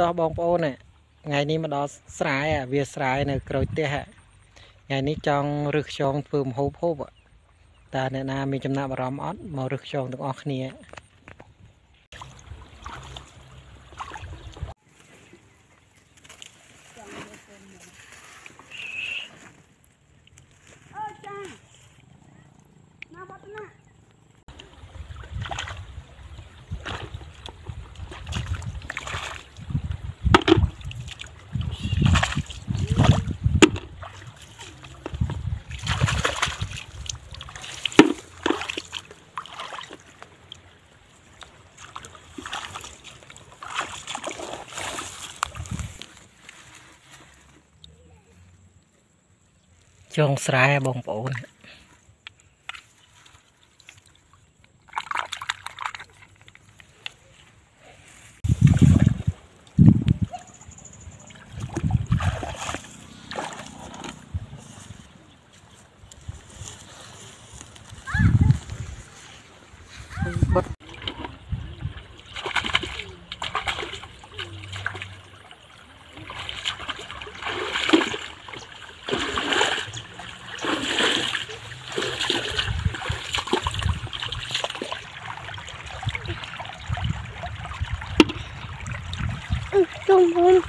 តោះបងប្អូនថ្ងៃនេះមកដល់ស្រែវាស្រែនៅក្រូចផ្ទះថ្ងៃនេះចង់រឹសខ្យងធ្វើម្ហូបហូបតើអ្នកណាមានចំណាប់អារម្មណ៍អត់មករឹសខ្យងទាំងអស់គ្នាច ងស្រែបងប្អូន 嗯中风。